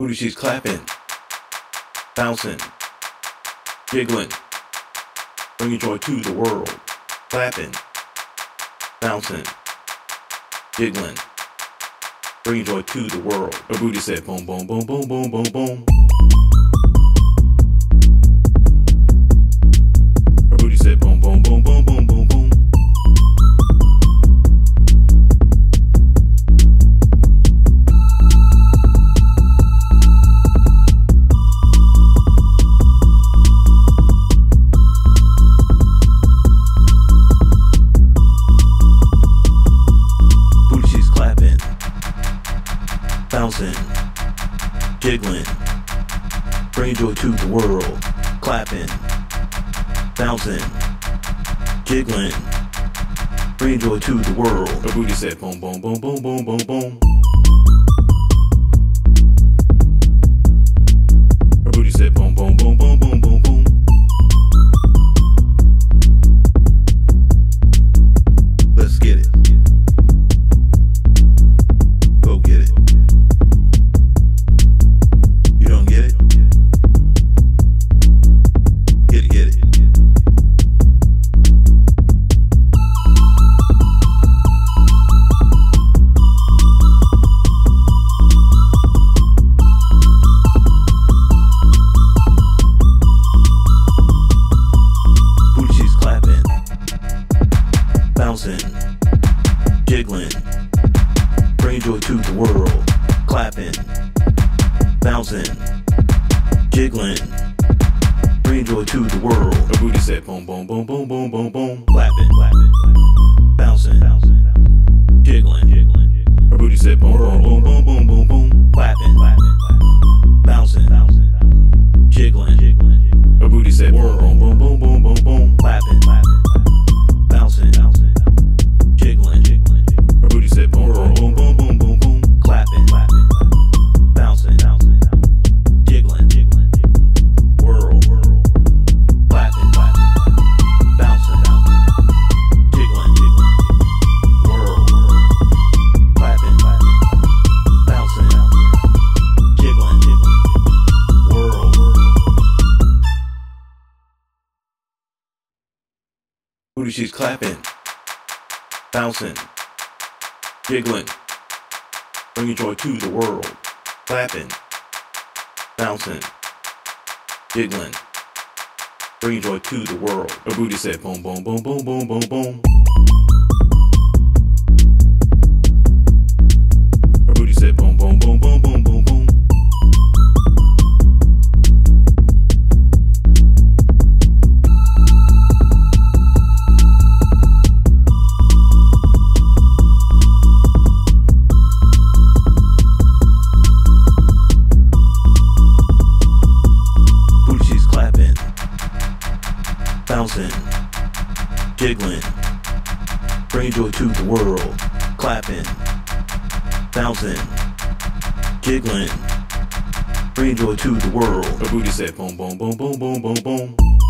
Booty she's clapping, bouncing, jiggling, bringing joy to the world. Clapping, bouncing, jiggling, bringing joy to the world. Her booty said boom, boom, boom, boom, boom, boom, boom. Jiggling, bringing joy to the world. Clapping, bouncing, jiggling, bringing joy to the world. Her booty said boom, boom, boom, boom, boom, boom, boom. Bouncing, jiggling, bring joy to the world. Clapping, bouncing, jiggling, bring joy to the world. Her booty said boom, boom, boom, boom, boom, boom, boom. Clapping, clapping, bouncing, jiggling, jiggling. Her booty said boom, boom, boom, boom, boom, boom, boom. Clapping, bouncing, jiggling, jiggling. Booty she's clapping, bouncing, jiggling, bringing joy to the world. Clapping, bouncing, jiggling, bringing joy to the world. Her booty said boom, boom, boom, boom, boom, boom, boom. Bouncing, jiggling, bringing joy to the world. Clapping, bouncing, jiggling, bringing joy to the world. Her booty said boom, boom, boom, boom, boom, boom, boom.